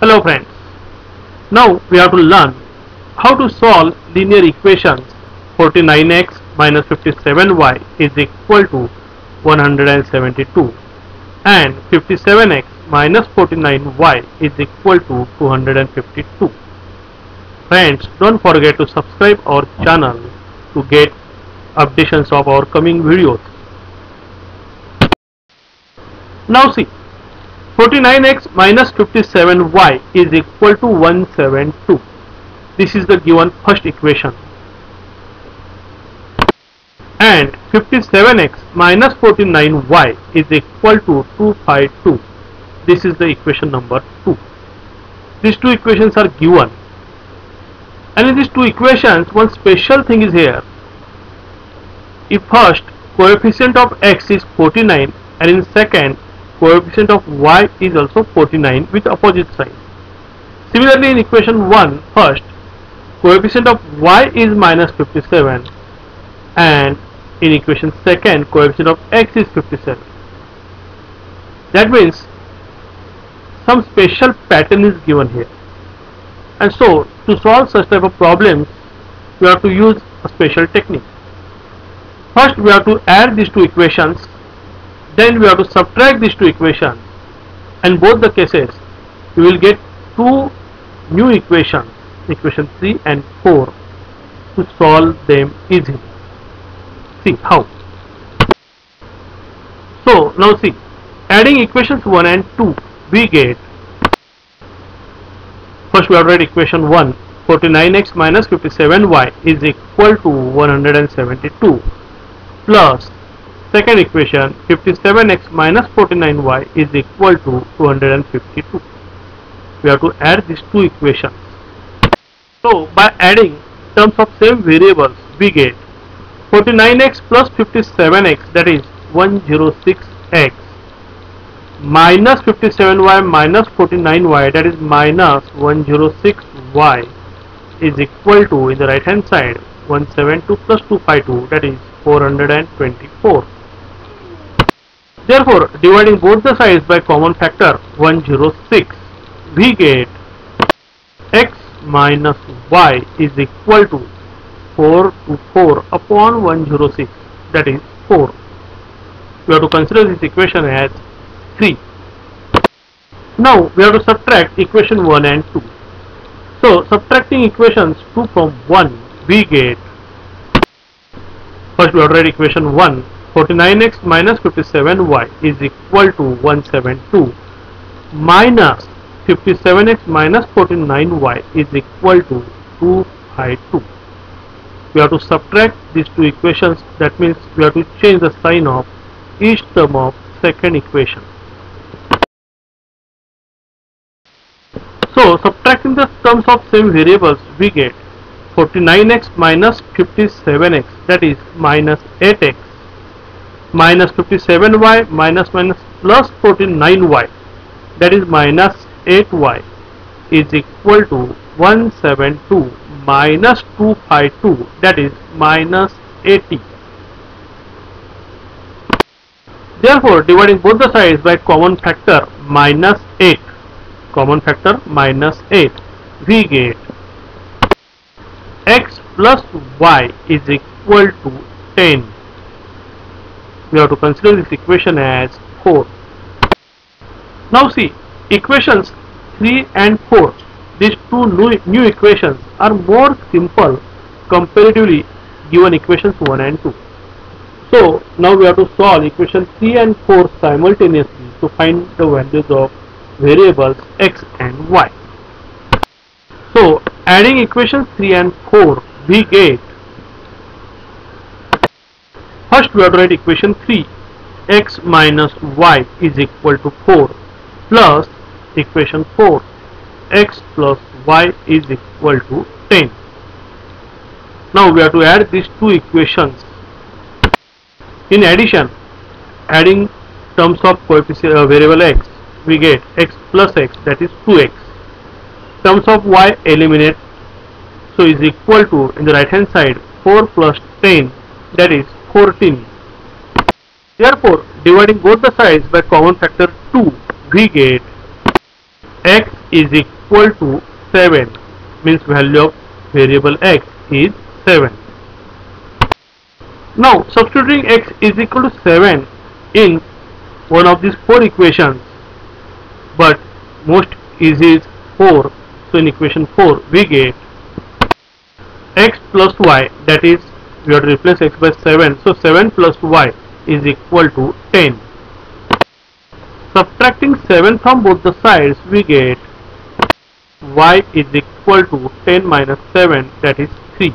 Hello friends. Now we have to learn how to solve linear equations 49x minus 57y is equal to 172 and 57x minus 49y is equal to 252. Friends, don't forget to subscribe our channel to get updates of our coming videos. Now see, 49x minus 57y is equal to 172. This is the given first equation. And 57x minus 49y is equal to 252. This is the equation number 2. These two equations are given. And in these two equations, one special thing is here. If first coefficient of x is 49 and in second coefficient of y is also 49 with opposite sign. Similarly in equation 1 first coefficient of y is minus 57 and in equation second coefficient of x is 57. That means some special pattern is given here and so to solve such type of problems we have to use a special technique. First we have to add these two equations then we have to subtract these two equations and both the cases we will get two new equations equation 3 and 4 to solve them easily. See how? So now see adding equations 1 and 2 we get first we have read equation 1 49x minus 57y is equal to 172 plus second equation 57x minus 49y is equal to 252 we have to add these two equations. So by adding terms of same variables we get 49x plus 57x that is 106x minus 57y minus 49y that is minus 106y is equal to in the right hand side 172 plus 252 that is 424 therefore dividing both the sides by common factor 106 we get x minus y is equal to 4 to 4 upon 106 that is 4 we have to consider this equation as 3 now we have to subtract equation 1 and 2 so subtracting equations 2 from 1 we get first we have to write equation 1 49x minus 57y is equal to 172 minus 57x minus 49y is equal to 252 we have to subtract these two equations. That means we have to change the sign of each term of second equation. So subtracting the terms of same variables we get 49x minus 57x that is minus 8x minus 57y minus minus plus 49y that is minus 8y is equal to 172 minus 252 that is minus 80 therefore dividing both the sides by common factor minus 8 common factor minus 8 we get x plus y is equal to 10 we have to consider this equation as 4 now see equations 3 and 4 these two new, new equations are more simple comparatively given equations 1 and 2 so now we have to solve equation 3 and 4 simultaneously to find the values of variables x and y. So adding equations 3 and 4 we get first we have to write equation 3 x minus y is equal to 4 plus equation 4 x plus y is equal to 10 now we have to add these two equations. In addition adding terms of coefficient uh, variable x we get x plus x that is 2x terms of y eliminate so is equal to in the right hand side 4 plus 10 that is 14 therefore dividing both the sides by common factor 2 we get x is equal to 7 means value of variable x is 7 now substituting x is equal to 7 in one of these four equations but most easy is 4 so in equation 4 we get x plus y that is we have to replace x by 7 so 7 plus y is equal to 10 subtracting 7 from both the sides we get y is equal to 10 minus 7 that is 3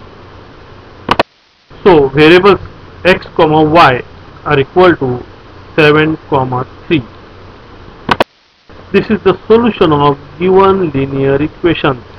so variables x comma y are equal to 7 comma 3 this is the solution of given linear equations